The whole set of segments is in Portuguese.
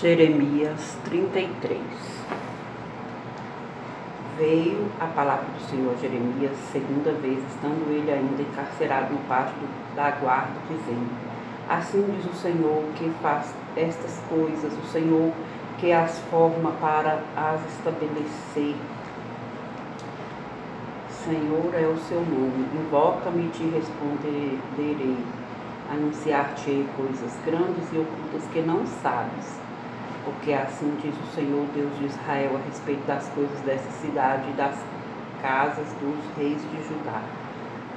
Jeremias 33 Veio a palavra do Senhor a Jeremias segunda vez, estando ele ainda encarcerado no pátio da guarda, dizendo: Assim diz o Senhor que faz estas coisas, o Senhor que as forma para as estabelecer. Senhor é o seu nome, invoca-me e te responderei. Anunciar-te coisas grandes e ocultas que não sabes porque assim diz o Senhor Deus de Israel a respeito das coisas dessa cidade e das casas dos reis de Judá,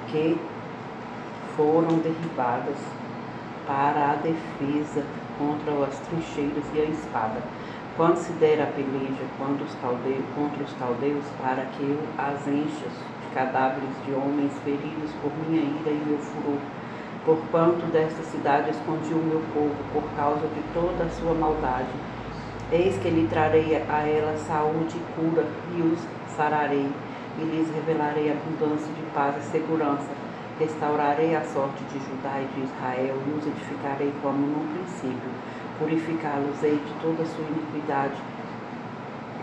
que foram derribadas para a defesa contra as trincheiras e a espada. Quando se der a peleja contra os caldeus, para que eu as encha de cadáveres de homens feridos por minha ira e meu furor, porquanto desta cidade escondi o meu povo por causa de toda a sua maldade Eis que lhe trarei a ela saúde e cura, e os sararei, e lhes revelarei abundância de paz e segurança. Restaurarei a sorte de Judá e de Israel, e os edificarei como no princípio. Purificá-los-ei de toda a sua iniquidade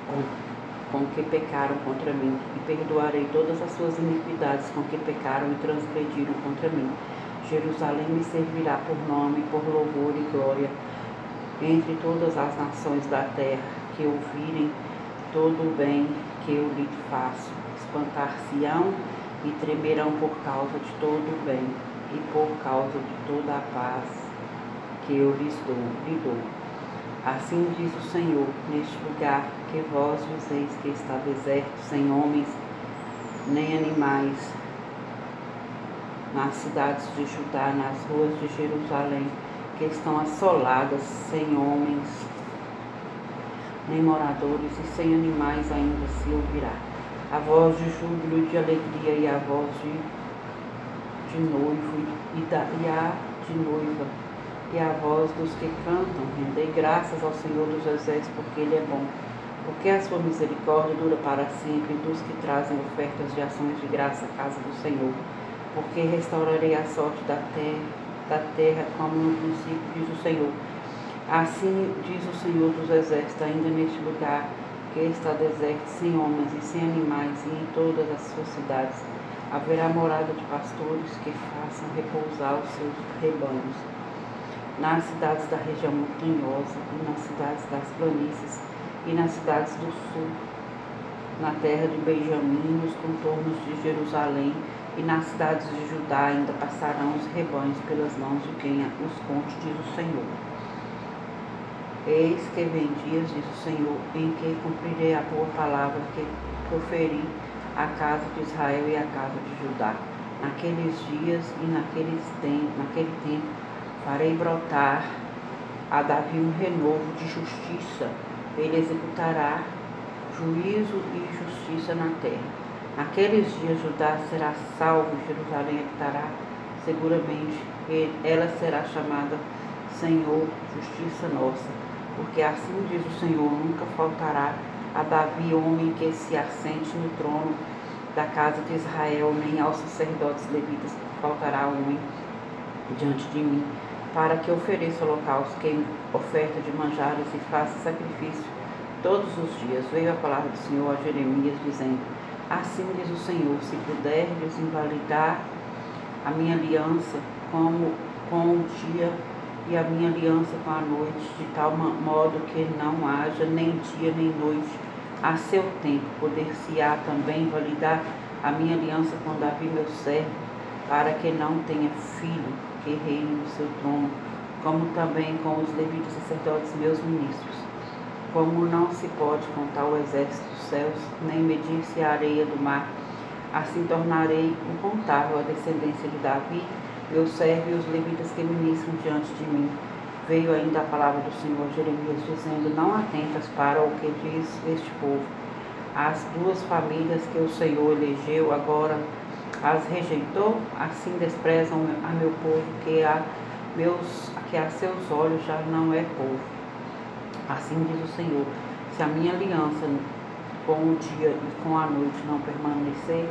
com, com que pecaram contra mim, e perdoarei todas as suas iniquidades com que pecaram e transgrediram contra mim. Jerusalém me servirá por nome, por louvor e glória entre todas as nações da terra que ouvirem todo o bem que eu lhe faço. Espantar-se-ão e tremerão por causa de todo o bem e por causa de toda a paz que eu lhes dou, lhe dou. Assim diz o Senhor, neste lugar que vós vizeis que está deserto, sem homens nem animais, nas cidades de Judá, nas ruas de Jerusalém, que estão assoladas, sem homens, nem moradores e sem animais ainda se ouvirá. A voz de júbilo e de alegria e a voz de, de noivo e, da, e a de noiva e a voz dos que cantam. Rendei graças ao Senhor dos Exércitos, porque Ele é bom. Porque a sua misericórdia dura para sempre, dos que trazem ofertas de ações de graça à casa do Senhor. Porque restaurarei a sorte da terra da terra, como no princípio, diz o Senhor. Assim diz o Senhor dos Exércitos, ainda neste lugar que está deserto, sem homens e sem animais, e em todas as suas cidades haverá morada de pastores que façam repousar os seus rebanhos. Nas cidades da região montanhosa, e nas cidades das planícies, e nas cidades do sul, na terra de Benjamim, nos contornos de Jerusalém, e nas cidades de Judá ainda passarão os rebanhos pelas mãos de quem os conte, diz o Senhor. Eis que vem dias, diz o Senhor, em que cumprirei a boa palavra que proferi à casa de Israel e à casa de Judá. Naqueles dias e naqueles tempos, naquele tempo farei brotar a Davi um renovo de justiça. Ele executará juízo e justiça na terra Naqueles dias Judá será salvo, Jerusalém habitará seguramente, ela será chamada Senhor, justiça nossa, porque assim diz o Senhor, nunca faltará a Davi homem que se assente no trono da casa de Israel, nem aos sacerdotes levitas faltará homem diante de mim, para que ofereça holocausto, que oferta de manjares e faça sacrifício todos os dias. Veio a palavra do Senhor a Jeremias, dizendo, Assim diz o Senhor, se puderdes invalidar a minha aliança como com o dia e a minha aliança com a noite, de tal modo que não haja nem dia nem noite a seu tempo, poder-se-á também validar a minha aliança com Davi, meu servo, para que não tenha filho que reine no seu trono, como também com os levitas sacerdotes, meus ministros como não se pode contar o exército dos céus, nem medir-se a areia do mar, assim tornarei incontável a descendência de Davi, meu servo e os levitas que ministram diante de mim. Veio ainda a palavra do Senhor Jeremias, dizendo: Não atentas para o que diz este povo. As duas famílias que o Senhor elegeu agora as rejeitou, assim desprezam a meu povo, que a, meus, que a seus olhos já não é povo Assim diz o Senhor: se a minha aliança com o dia e com a noite não permanecer,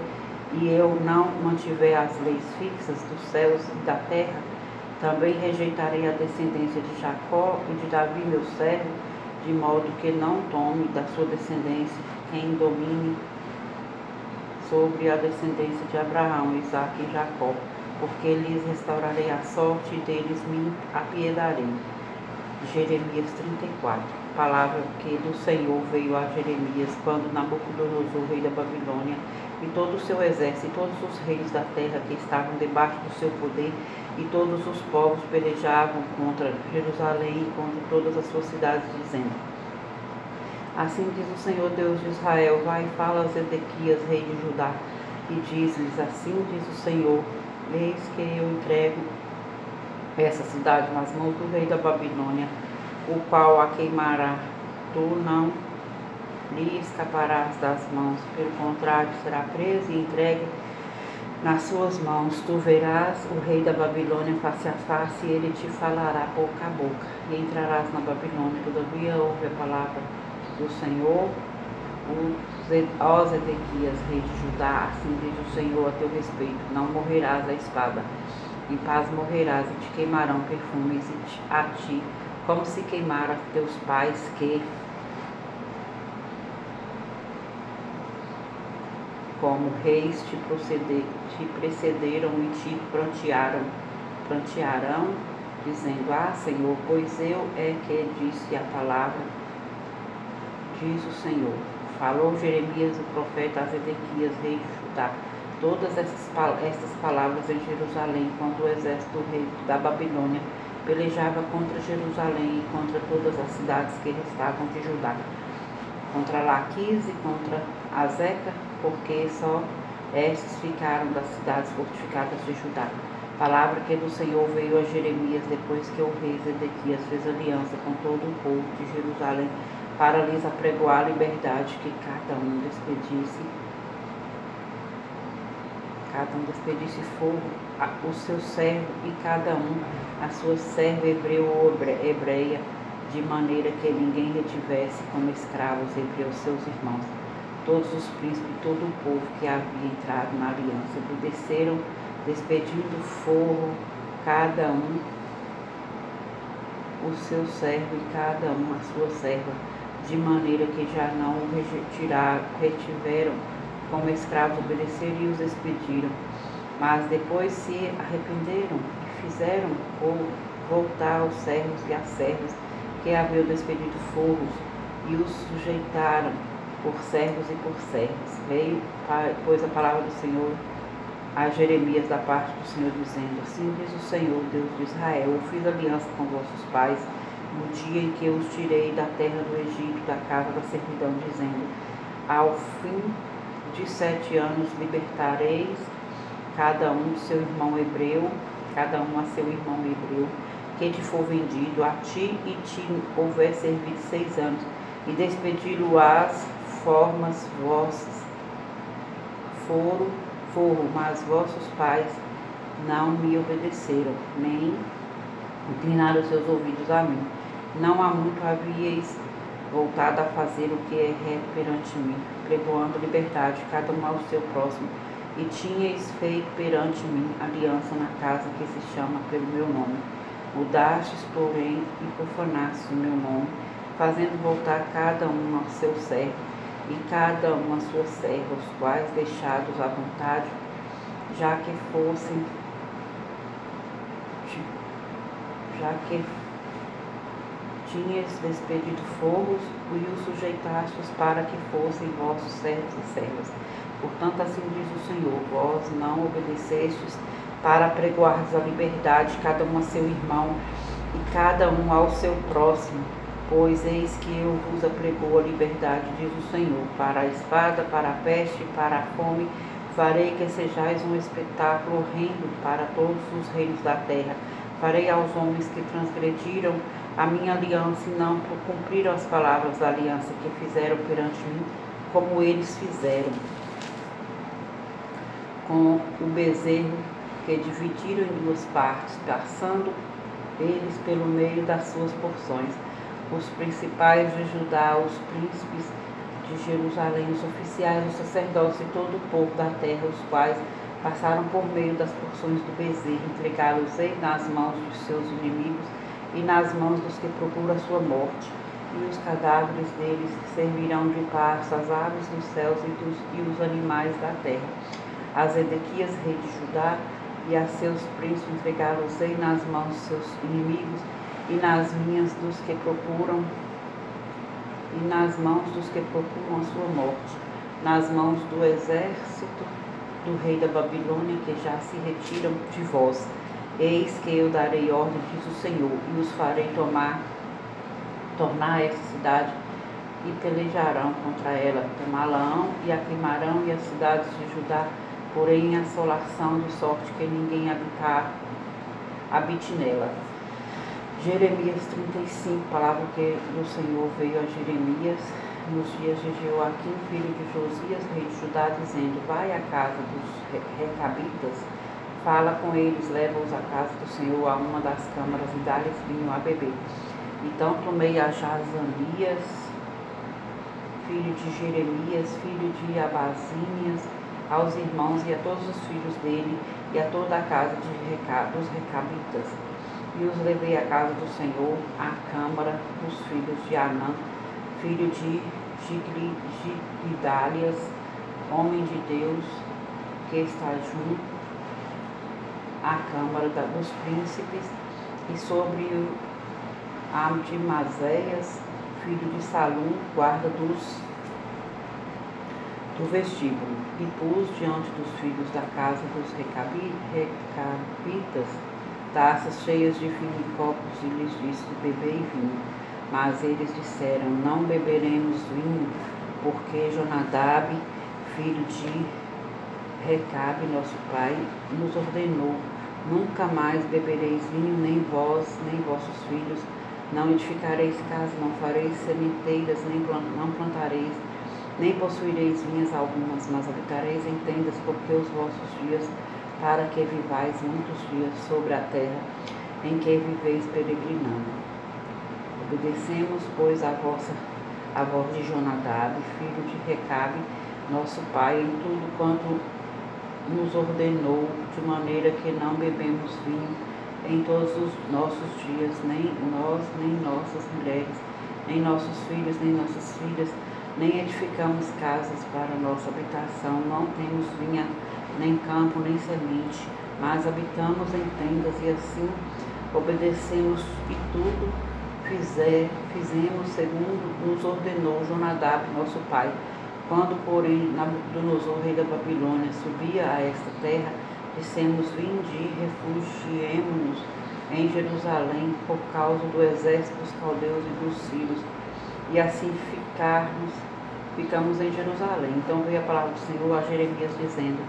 e eu não mantiver as leis fixas dos céus e da terra, também rejeitarei a descendência de Jacó e de Davi, meu servo, de modo que não tome da sua descendência quem domine sobre a descendência de Abraão, Isaac e Jacó, porque lhes restaurarei a sorte e deles me apiedarei. Jeremias 34. Palavra que do Senhor veio a Jeremias quando Nabucodonosor, rei da Babilônia, e todo o seu exército, e todos os reis da terra que estavam debaixo do seu poder, e todos os povos pelejavam contra Jerusalém e contra todas as suas cidades, dizendo: Assim diz o Senhor Deus de Israel: Vai e fala a Zedequias, rei de Judá, e diz-lhes: Assim diz o Senhor: Eis que eu entrego essa cidade nas mãos do rei da Babilônia, o qual a queimará. Tu não lhe escaparás das mãos, pelo contrário, será preso e entregue nas suas mãos. Tu verás o rei da Babilônia face a face, e ele te falará boca a boca, e entrarás na Babilônia. Todavia ouve a palavra do Senhor, ó Zedequias, rei de Judá, assim diz o Senhor a teu respeito, não morrerás a espada, em paz morrerás, e te queimarão perfumes a ti, como se queimara teus pais que como reis te, proceder, te precederam e te prantearam, prantearão, dizendo, ah Senhor, pois eu é que disse a palavra diz o Senhor. Falou Jeremias, o profeta, a Zedequias, rei de Judá, todas essas, essas palavras em Jerusalém, quando o exército do rei da Babilônia pelejava contra Jerusalém e contra todas as cidades que restavam de Judá, contra Laquis e contra Azeca, porque só estes ficaram das cidades fortificadas de Judá. Palavra que do Senhor veio a Jeremias depois que o rei Zedequias fez aliança com todo o povo de Jerusalém para lhes apregoar a liberdade que cada um despedisse, cada um despedisse fogo o seu servo e cada um a sua serva hebreu ou hebreia, de maneira que ninguém retivesse como escravos entre os seus irmãos. Todos os príncipes e todo o povo que havia entrado na aliança obedeceram, despedindo fogo, cada um o seu servo e cada um a sua serva de maneira que já não o retirar, retiveram como escravos, obedeceram e os expediram. Mas depois se arrependeram e fizeram voltar aos servos e às servas que haviam despedido forros e os sujeitaram por servos e por servas. Veio, pois, a palavra do Senhor a Jeremias da parte do Senhor, dizendo: Assim diz o Senhor, Deus de Israel: Eu fiz aliança com vossos pais no dia em que eu os tirei da terra do Egito, da casa da servidão, dizendo: Ao fim de sete anos libertareis cada um seu irmão hebreu, cada um a seu irmão hebreu, que te for vendido a ti e te houver servido seis anos, e despedi-lo-ás formas vossas. Foram, foram, mas vossos pais não me obedeceram, nem inclinaram seus ouvidos a mim. Não há muito havíeis voltado a fazer o que é reto perante mim, pregoando liberdade, cada um ao seu próximo, e tinhais feito perante mim aliança na casa que se chama pelo meu nome. Mudastes, porém, e profanastes o meu nome, fazendo voltar cada um ao seu servo, e cada um a sua serva, os quais deixados à vontade, já que fossem, já que tinhas despedido fogos e os sujeitastes para que fossem vossos servos e servas. Portanto, assim diz o Senhor: vós não obedecestes para pregoardes a liberdade, cada um a seu irmão e cada um ao seu próximo. Pois eis que eu vos apregou a liberdade, diz o Senhor, para a espada, para a peste, para a fome, farei que sejais um espetáculo horrendo para todos os reinos da terra. Farei aos homens que transgrediram a minha aliança e não cumpriram as palavras da aliança que fizeram perante mim, como eles fizeram com o bezerro que dividiram em duas partes, passando eles pelo meio das suas porções. Os principais de Judá, os príncipes de Jerusalém, os oficiais, os sacerdotes e todo o povo da terra, os quais passaram por meio das porções do bezerro, entregaram-os nas mãos de seus inimigos e nas mãos dos que procuram a sua morte. e os cadáveres deles servirão de pasto às aves dos céus e, dos, e os animais da terra. A Zedequias, rei de Judá, e a seus príncipes entregá-los-ei nas mãos de seus inimigos e nas minhas dos que procuram e nas mãos dos que procuram a sua morte, nas mãos do exército do rei da Babilônia que já se retiram de vós. Eis que eu darei ordem, diz o Senhor, e os farei tomar, tornar esta cidade e pelejarão contra ela, tomá-la-ão e a queimarão e as cidades de Judá, porém em assolação de sorte que ninguém habitar, habite nela. Jeremias 35, palavra que do Senhor veio a Jeremias nos dias de Joaquim, filho de Josias, rei de Judá, dizendo: Vai à casa dos recabitas Fala com eles, leva-os à casa do Senhor, a uma das câmaras, e dá-lhes vinho a beber. Então tomei a Jazanias, filho de Jeremias, filho de Abazínias, aos irmãos e a todos os filhos dele, e a toda a casa de dos recabitas. E os levei à casa do Senhor, à câmara dos filhos de Anã, filho de Giglidálias, homem de Deus, que está junto a Câmara dos Príncipes e sobre o Amdimazéias, filho de Salum, guarda dos, do vestíbulo, e pus diante dos filhos da casa dos recabitas taças cheias de vinho e copos, e lhes disse: Bebei vinho. Mas eles disseram: Não beberemos vinho, porque Jonadab, filho de Recabe, nosso pai, nos ordenou Nunca mais bebereis vinho, nem vós, nem vossos filhos. Não edificareis casa, não fareis sementeiras, nem não plantareis, nem possuireis vinhas algumas, mas habitareis em tendas, porque os vossos dias, para que vivais muitos dias sobre a terra em que viveis peregrinando. Obedecemos, pois, a vossa a voz de Jonadab, filho de Recabe, nosso pai, em tudo quanto nos ordenou de maneira que não bebemos vinho em todos os nossos dias, nem nós, nem nossas mulheres, nem nossos filhos, nem nossas filhas, nem edificamos casas para nossa habitação, não temos vinha, nem campo, nem semente, mas habitamos em tendas e assim obedecemos e tudo fizer, fizemos segundo nos ordenou Jonadab, nosso pai quando, porém, Nabucodonosor, rei da Babilônia, subia a esta terra, dissemos, vinde, refugiemo-nos em Jerusalém por causa do exército dos caldeus e dos sírios, e assim ficarmos, ficamos em Jerusalém. Então veio a palavra do Senhor a Jeremias dizendo,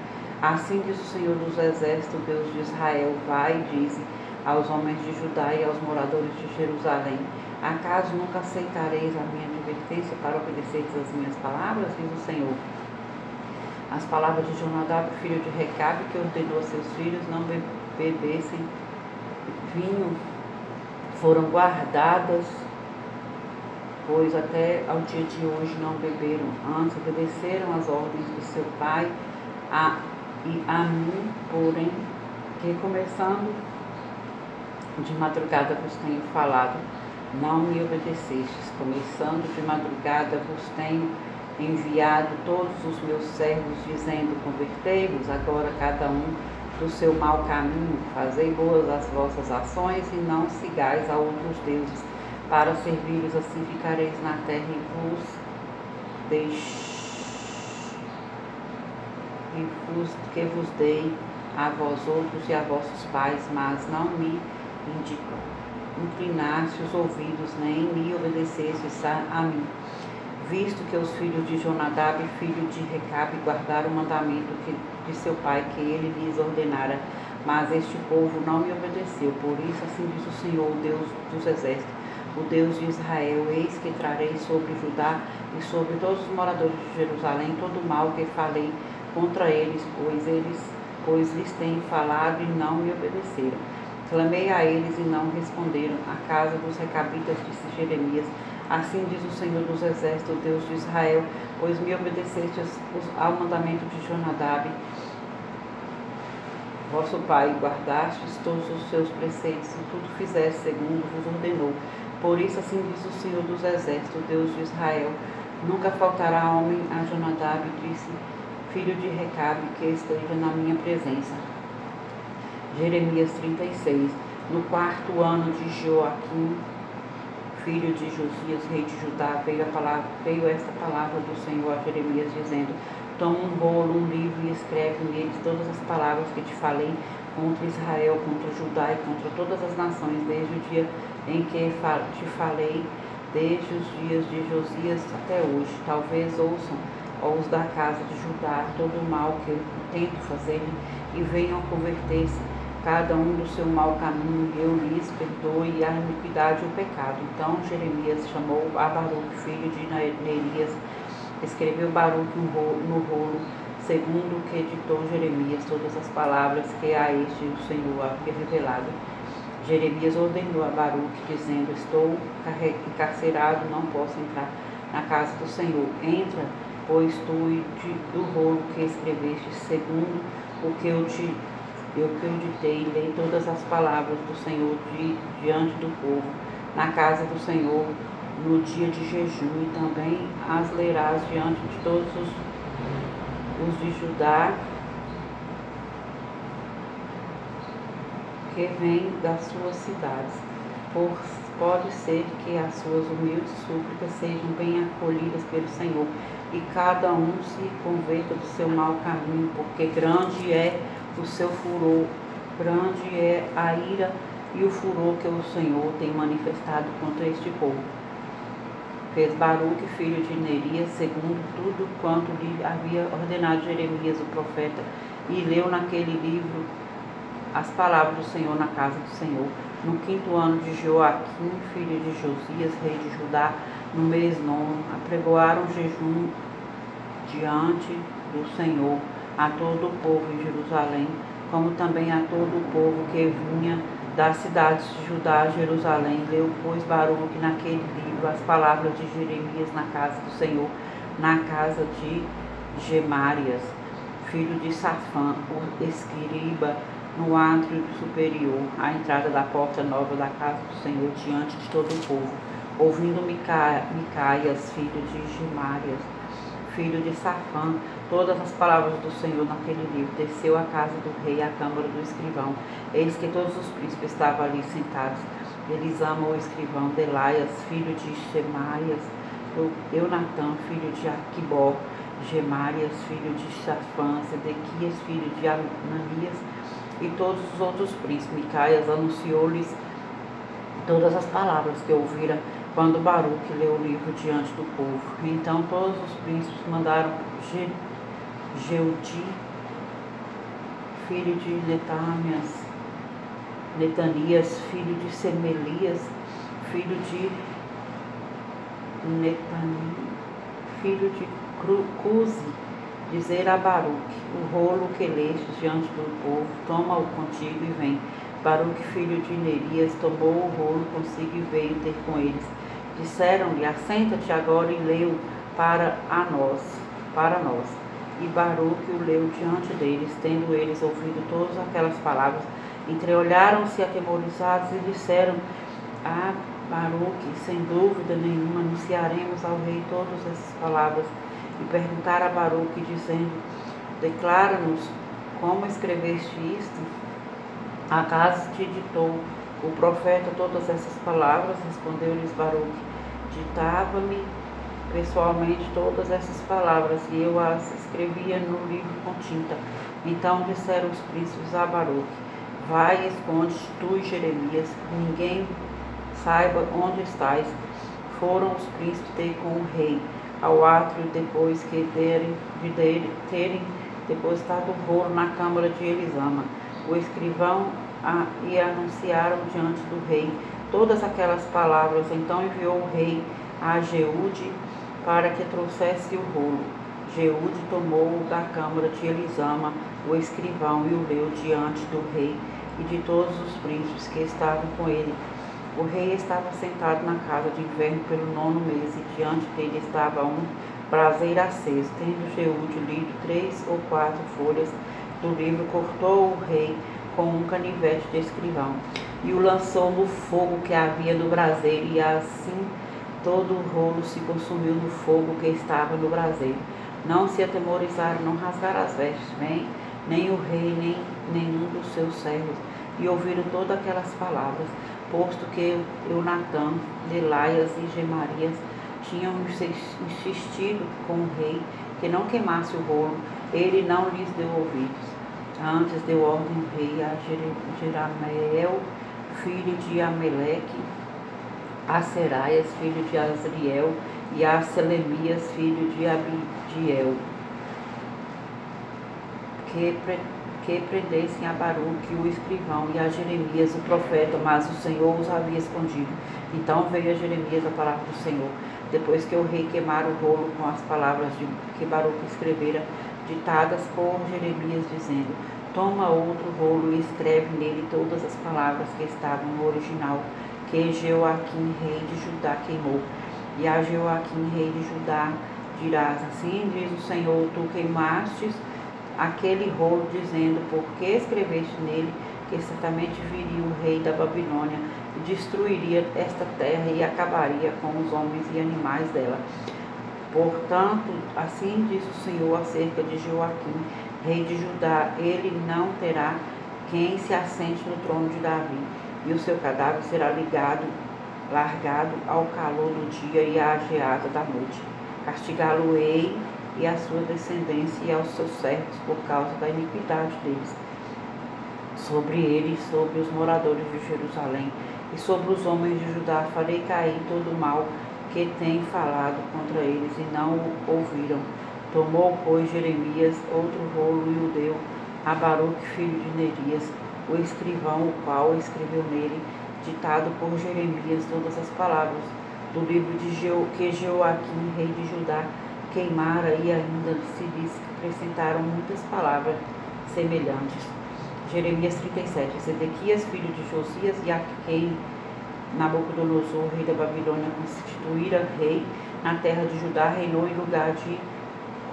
Assim diz o Senhor dos exércitos, Deus de Israel, vai e dize aos homens de Judá e aos moradores de Jerusalém, Acaso nunca aceitareis a minha advertência para obedeceres as minhas palavras? Diz o Senhor. As palavras de Jonadab, filho de Recabe, que ordenou a seus filhos não bebessem vinho, foram guardadas, pois até ao dia de hoje não beberam. Antes obedeceram as ordens de seu pai a, e a mim, porém, que começando de madrugada vos tenho falado não me obedecestes. Começando de madrugada vos tenho enviado todos os meus servos, dizendo: Convertei-vos agora cada um do seu mau caminho, fazei boas as vossas ações e não sigais a outros deuses, para servi-los, assim ficareis na terra e vos deixe e vos, que vos dei a vós outros e a vossos pais, mas não me indicam inclinasse os ouvidos, nem me obedecesse a mim. Visto que os filhos de Jonadab, filho de Recabe, guardaram o mandamento que, de seu pai que ele lhes ordenara, mas este povo não me obedeceu. Por isso, assim diz o Senhor, o Deus dos exércitos, o Deus de Israel: Eis que trarei sobre Judá e sobre todos os moradores de Jerusalém todo o mal que falei contra eles, pois eles, pois lhes tenho falado e não me obedeceram. Clamei a eles e não responderam. A casa dos recabitas, disse Jeremias. Assim diz o Senhor dos Exércitos, Deus de Israel, pois me obedecestes ao mandamento de Jonadab, vosso pai, guardastes todos os seus preceitos e tudo fizeste segundo vos ordenou. Por isso assim diz o Senhor dos Exércitos, Deus de Israel, nunca faltará homem a Jonadab, disse, filho de Recabe, que esteja na minha presença. Jeremias 36. No quarto ano de Joaquim, filho de Josias, rei de Judá, veio, a palavra, veio esta palavra do Senhor a Jeremias, dizendo: Toma um bolo, um livro e escreve neles todas as palavras que te falei contra Israel, contra Judá e contra todas as nações, desde o dia em que te falei, desde os dias de Josias até hoje. Talvez ouçam os da casa de Judá todo o mal que eu tento fazer e venham converter-se cada um do seu mau caminho, eu lhes perdoe a iniquidade e o pecado. Então Jeremias chamou a Baruch, filho de Neerias, escreveu Baruch no rolo, segundo o que editou Jeremias, todas as palavras que a este o Senhor havia revelado. Jeremias ordenou a Baruch, dizendo, estou encarcerado, não posso entrar na casa do Senhor. Entra, pois tu do rolo que escreveste, segundo o que eu te eu que eu ditei, lei todas as palavras do Senhor diante do povo, na casa do Senhor, no dia de jejum, e também as lerás diante de todos os, os de Judá que vêm das suas cidades. Por, pode ser que as suas humildes súplicas sejam bem acolhidas pelo Senhor, e cada um se converta do seu mau caminho, porque grande é o seu furor, grande é a ira e o furor que o Senhor tem manifestado contra este povo. Fez Baruque, filho de Nerias, segundo tudo quanto lhe havia ordenado Jeremias, o profeta, e leu naquele livro as palavras do Senhor na casa do Senhor. No quinto ano de Joaquim, filho de Josias, rei de Judá, no mês nono, apregoaram jejum diante do Senhor a todo o povo em Jerusalém, como também a todo o povo que vinha das cidades de Judá a Jerusalém. Leu, pois, Baruque naquele livro as palavras de Jeremias na casa do Senhor, na casa de Gemárias, filho de Safã, o escriba, no átrio superior, à entrada da porta nova da casa do Senhor, diante de todo o povo. Ouvindo Micaias, filho de Gemárias, filho de Safã, todas as palavras do Senhor naquele livro. Desceu à casa do rei, à câmara do escrivão. Eis que todos os príncipes estavam ali sentados. Eles amam o escrivão Delaias, filho de Shemaias, Eunatã, filho de Aquibó, Gemarias, filho de Safã, Sedequias, filho de Ananias, e todos os outros príncipes. Micaias anunciou-lhes todas as palavras que ouvira quando Baruque leu o livro diante do povo. Então todos os príncipes mandaram Jeudi, filho de Netâmias, Netanias, filho de Semelias, filho de Netani, filho de Cuzi, dizer a Baruque, o rolo que lestes diante do povo, toma-o contigo e vem. Baruque, filho de Nerias, tomou o rolo consigo e veio ter com eles. Disseram-lhe, assenta-te agora e leu para a nós, para nós. E Baruque o leu diante deles, tendo eles ouvido todas aquelas palavras, entreolharam-se atemorizados e disseram a Baruque, sem dúvida nenhuma, anunciaremos ao rei todas essas palavras. E perguntaram a Baruque, dizendo, declara-nos como escreveste isto? Acaso te ditou o profeta todas essas palavras? Respondeu-lhes Baruque, ditava-me pessoalmente todas essas palavras e eu as escrevia no livro com tinta. Então disseram os príncipes a Baruque, vai e esconde tu e Jeremias, ninguém saiba onde estás. Foram os príncipes ter com o rei ao átrio depois que terem, de terem depositado o rolo na câmara de Elisama. O escrivão a, e anunciaram diante do rei todas aquelas palavras. Então enviou o rei a Jeude para que trouxesse o rolo. Jeude tomou da câmara de Elisama o escrivão e o leu diante do rei e de todos os príncipes que estavam com ele. O rei estava sentado na casa de inverno pelo nono mês e diante dele estava um braseiro aceso. Tendo Jeude lido três ou quatro folhas do livro, cortou o rei com um canivete de escrivão. e o lançou no fogo que havia no braseiro, e assim todo o rolo se consumiu no fogo que estava no braseiro. Não se atemorizaram, não rasgaram as vestes, nem, nem o rei, nem nenhum dos seus servos, e ouviram todas aquelas palavras, posto que Eunatã, Delaias e Gemarias tinham insistido com o rei que não queimasse o rolo, ele não lhes deu ouvidos. Antes deu ordem rei a Jerameel, filho de Ameleque, a Seraias, filho de Azriel, e a Selemias, filho de Abidiel, que, que prendessem a Baruque, o escrivão, e a Jeremias, o profeta, mas o Senhor os havia escondido. Então veio a Jeremias a palavra do Senhor, depois que o rei queimara o rolo com as palavras de, que Baruque escrevera ditadas por Jeremias, dizendo: Toma outro rolo e escreve nele todas as palavras que estavam no original, que Joaquim, rei de Judá, queimou. E a Joaquim, rei de Judá, dirás: Assim diz o Senhor, tu queimastes aquele rolo, dizendo: Por que escreveste nele que certamente viria o rei da Babilônia e destruiria esta terra e acabaria com os homens e animais dela? Portanto, assim diz o Senhor acerca de Joaquim, rei de Judá: ele não terá quem se assente no trono de Davi, e o seu cadáver será ligado, largado ao calor do dia e à geada da noite. Castigá-lo-ei e a sua descendência e aos seus servos por causa da iniquidade deles. Sobre ele e sobre os moradores de Jerusalém e sobre os homens de Judá farei cair todo o mal que tem falado contra eles e não o ouviram. Tomou, pois, Jeremias outro rolo e o deu a Baruque, filho de Nerias, o escrivão, o qual escreveu nele, ditado por Jeremias, todas as palavras do livro de Geo, que Joaquim, rei de Judá, queimara e ainda se diz que acrescentaram muitas palavras semelhantes. Jeremias 37. Zedequias, filho de Josias, e a quem Nabucodonosor, rei da Babilônia, constituíra rei na terra de Judá, reinou em lugar de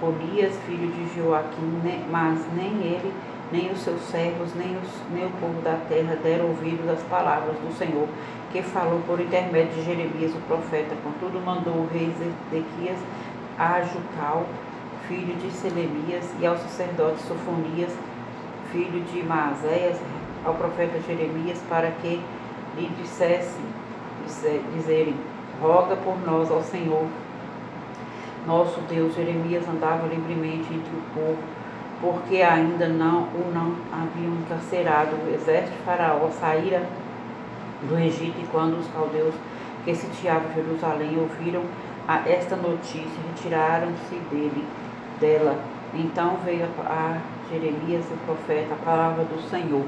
Colias, filho de Joaquim, mas nem ele, nem os seus servos, nem, os, nem o povo da terra deram ouvidos às palavras do Senhor, que falou por intermédio de Jeremias, o profeta. Contudo, mandou o rei Zedequias a Jucal, filho de Selemias, e ao sacerdote Sofonias, filho de Maazéias, ao profeta Jeremias, para que lhe dissesse, dizerem, roga por nós ao Senhor. Nosso Deus, Jeremias andava livremente entre o povo, porque ainda não o não haviam encarcerado. O exército de Faraó saíra do Egito e quando os caldeus que sitiavam Jerusalém ouviram a esta notícia, retiraram-se dele, dela. Então veio a Jeremias, o profeta, a palavra do Senhor.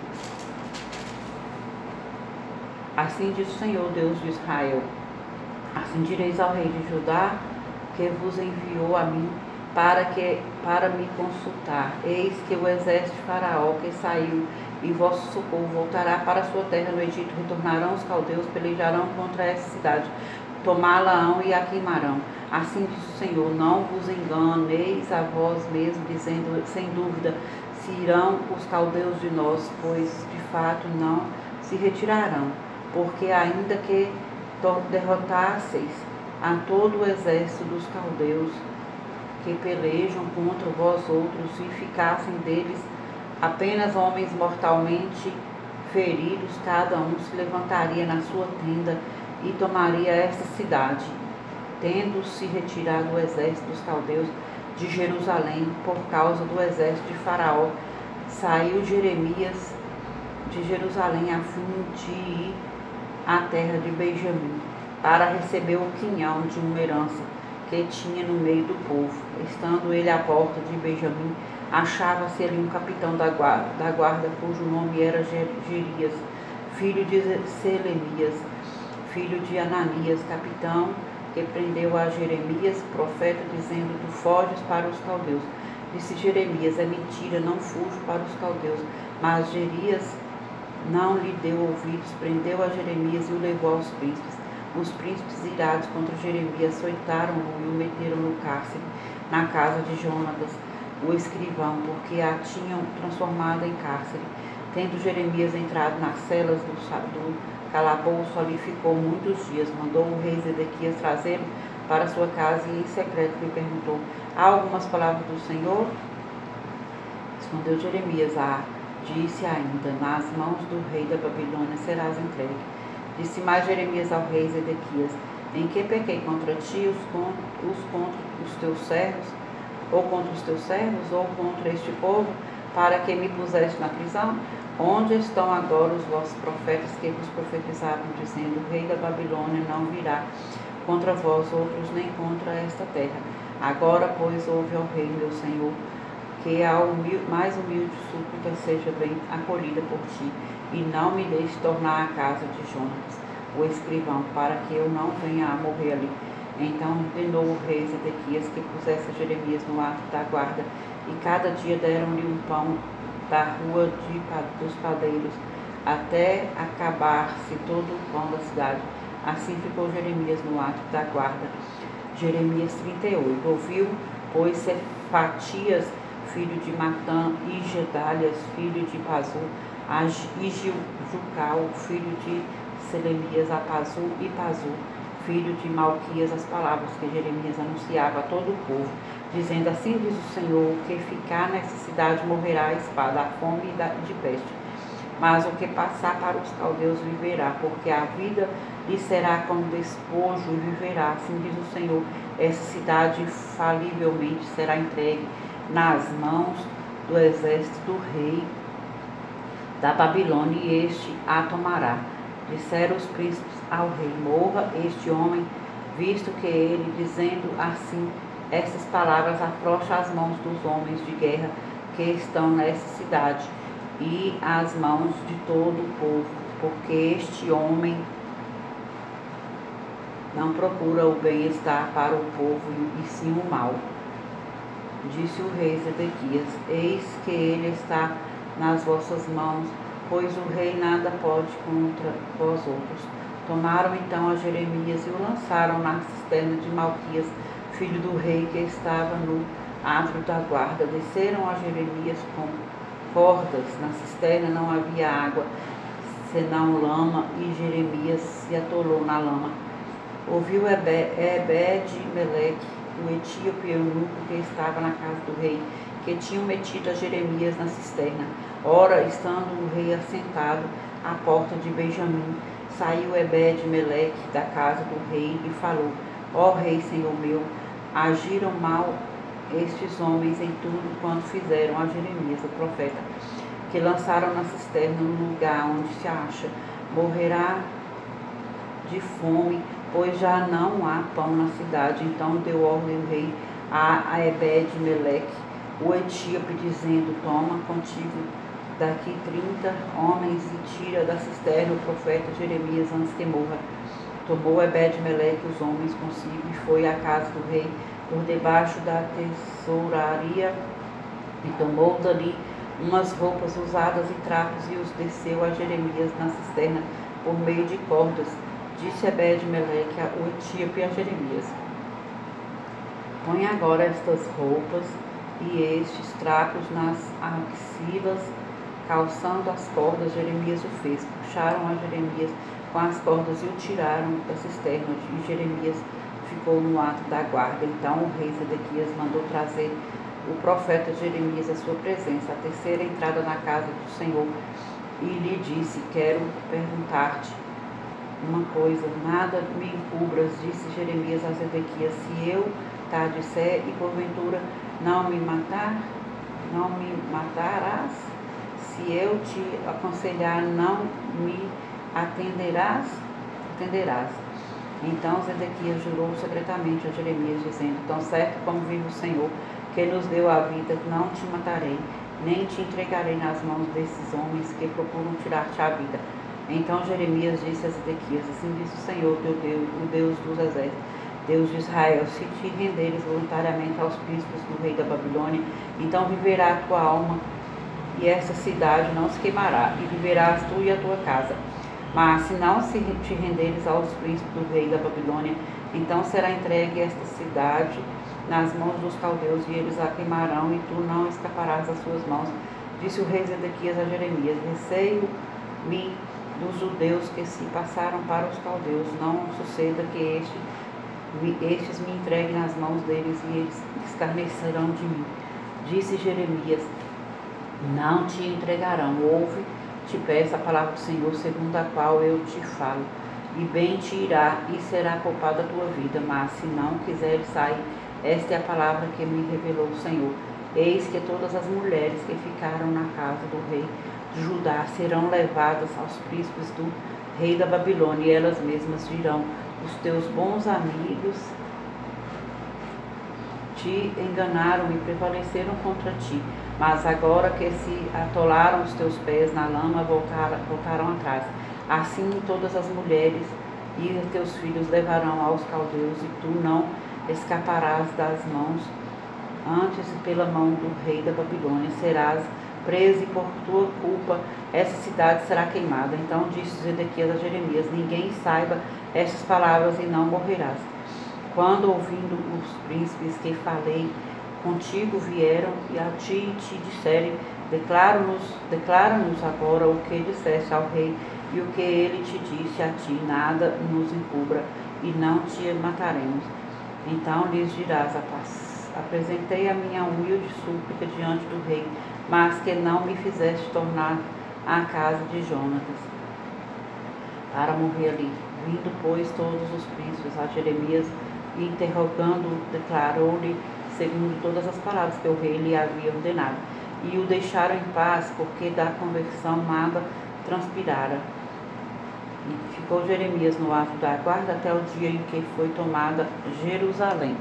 Assim diz o Senhor, Deus de Israel: Assim direis ao rei de Judá, que vos enviou a mim para, que, para me consultar. Eis que o exército de Faraó que saiu e vosso socorro voltará para sua terra no Egito, retornarão os caldeus, pelejarão contra essa cidade, tomá-la-ão e a queimarão. Assim diz o Senhor: Não vos enganeis a vós mesmos, dizendo, sem dúvida, se irão os caldeus de nós, pois de fato não se retirarão porque ainda que derrotasseis a todo o exército dos caldeus que pelejam contra vós outros e ficassem deles apenas homens mortalmente feridos, cada um se levantaria na sua tenda e tomaria esta cidade, tendo-se retirado o exército dos caldeus de Jerusalém por causa do exército de Faraó, saiu Jeremias de Jerusalém a fim de ir à terra de Benjamim, para receber o quinhão de uma herança que tinha no meio do povo. Estando ele à porta de Benjamim, achava-se ali um capitão da guarda, da guarda, cujo nome era Gerias, filho de Selemias, filho de Ananias, capitão, que prendeu a Jeremias, profeta, dizendo: Tu foges para os caldeus. Disse Jeremias: É mentira, não fujo para os caldeus. Mas Gerias não lhe deu ouvidos, prendeu a Jeremias e o levou aos príncipes. Os príncipes, irados contra Jeremias, soitaram-no e o meteram no cárcere, na casa de Jonatas, o escrivão, porque a tinham transformado em cárcere. Tendo Jeremias entrado nas celas do, do calabouço, ali ficou muitos dias. Mandou o rei Zedequias trazê-lo para sua casa e em secreto lhe perguntou: Há algumas palavras do Senhor? Respondeu Jeremias: Ah, disse ainda: Nas mãos do rei da Babilônia serás entregue. Disse mais Jeremias ao rei Zedequias: Em que pequei contra ti, os, contra, os contra os teus servos, ou contra os teus servos, ou contra este povo, para que me puseste na prisão? Onde estão agora os vossos profetas que vos profetizavam, dizendo: O rei da Babilônia não virá contra vós outros, nem contra esta terra. Agora, pois, ouve ao rei, meu senhor, que a humil mais humilde súplica seja bem acolhida por ti, e não me deixe tornar à casa de Jonas, o escrivão, para que eu não venha a morrer ali. Então ordenou o rei Zedequias que pusesse Jeremias no ato da guarda, e cada dia deram-lhe um pão da rua de, dos padeiros, até acabar-se todo o pão da cidade. Assim ficou Jeremias no ato da guarda. Jeremias 38. Ouviu, pois, Cefatias, filho de Matã, e Gedalias, filho de Pazu, e Jucal, filho de Selemias, a Pazu e Pazu, filho de Malquias, as palavras que Jeremias anunciava a todo o povo, dizendo: Assim diz o Senhor, que ficar nessa cidade morrerá a espada, a fome e de peste. Mas o que passar para os caldeus viverá, porque a vida lhe será como despojo viverá. Assim diz o Senhor: essa cidade falivelmente será entregue nas mãos do exército do rei da Babilônia, e este a tomará. Disseram os príncipes ao rei: Morra este homem, visto que ele, dizendo assim essas palavras, afrouxa as mãos dos homens de guerra que estão nessa cidade e as mãos de todo o povo, porque este homem não procura o bem-estar para o povo e sim o mal. Disse o rei Zedequias: Eis que ele está nas vossas mãos pois o rei nada pode contra vós outros. Tomaram então a Jeremias e o lançaram na cisterna de Malquias, filho do rei, que estava no átrio da guarda. Desceram a Jeremias com cordas, na cisterna não havia água, senão lama, e Jeremias se atolou na lama. Ouviu Ebed-Meleque, o etíope eunuco que estava na casa do rei, que tinham metido a Jeremias na cisterna. Ora, estando o rei assentado à porta de Benjamim, saiu Ebed-Meleque da casa do rei e falou: Ó rei, senhor meu, agiram mal estes homens em tudo quanto fizeram a Jeremias, o profeta, que lançaram na cisterna no lugar onde se acha. Morrerá de fome, pois já não há pão na cidade. Então deu ordem o rei a Ebed-Meleque o etíope, dizendo: Toma contigo daqui trinta homens e tira da cisterna o profeta Jeremias antes que morra. Tomou Ebed-Meleque os homens consigo e foi à casa do rei por debaixo da tesouraria e tomou dali umas roupas usadas e trapos e os desceu a Jeremias na cisterna por meio de cordas. Disse Ebed-Meleque o etíope a Jeremias: Põe agora estas roupas e estes trapos nas axilas, calçando as cordas, Jeremias o fez. Puxaram a Jeremias com as cordas e o tiraram da cisterna, e Jeremias ficou no ato da guarda. Então o rei Zedequias mandou trazer o profeta Jeremias à sua presença, a terceira entrada na casa do Senhor, e lhe disse: Quero perguntar-te uma coisa, nada me encubras, disse Jeremias a Zedequias, se eu tá disser e porventura não me matar, não me matarás, se eu te aconselhar, não me atenderás, atenderás. Então Zedequias jurou secretamente a Jeremias, dizendo: Tão certo como vive o Senhor, que nos deu a vida, não te matarei, nem te entregarei nas mãos desses homens que procuram tirar-te a vida. Então Jeremias disse a Zedequias: Assim diz o Senhor, teu Deus, o Deus dos exércitos Deus de Israel, se te renderes voluntariamente aos príncipes do rei da Babilônia, então viverá a tua alma e esta cidade não se queimará, e viverás tu e a tua casa. Mas se não se te renderes aos príncipes do rei da Babilônia, então será entregue esta cidade nas mãos dos caldeus, e eles a queimarão, e tu não escaparás das suas mãos. Disse o rei Zedequias a Jeremias: Receio-me dos judeus que se passaram para os caldeus. Não suceda que este, estes me entreguem nas mãos deles e eles escarnecerão de mim. Disse Jeremias: Não te entregarão. Ouve, te peço a palavra do Senhor, segundo a qual eu te falo e bem te irá e será poupada a tua vida. Mas se não quiseres sair, esta é a palavra que me revelou o Senhor. Eis que todas as mulheres que ficaram na casa do rei Judá serão levadas aos príncipes do rei da Babilônia, e elas mesmas dirão: Os teus bons amigos te enganaram e prevaleceram contra ti. Mas agora que se atolaram os teus pés na lama, voltaram, voltaram atrás. Assim todas as mulheres e teus filhos levarão aos caldeus, e tu não escaparás das mãos, antes pela mão do rei da Babilônia serás preso e por tua culpa essa cidade será queimada. Então disse Zedequias a Jeremias: Ninguém saiba estas palavras e não morrerás. Quando ouvindo os príncipes que falei contigo vieram e a ti te disserem: Declara-nos declara agora o que disseste ao rei e o que ele te disse a ti, nada nos encubra, e não te mataremos. Então lhes dirás a paz. Apresentei a minha humilde súplica diante do rei, mas que não me fizeste tornar à casa de Jonatas, para morrer ali. Vindo, pois, todos os príncipes a Jeremias, e interrogando, declarou-lhe, segundo todas as palavras que o rei lhe havia ordenado. E o deixaram em paz, porque da conversão nada transpirara. Ficou Jeremias no ato da guarda até o dia em que foi tomada Jerusalém.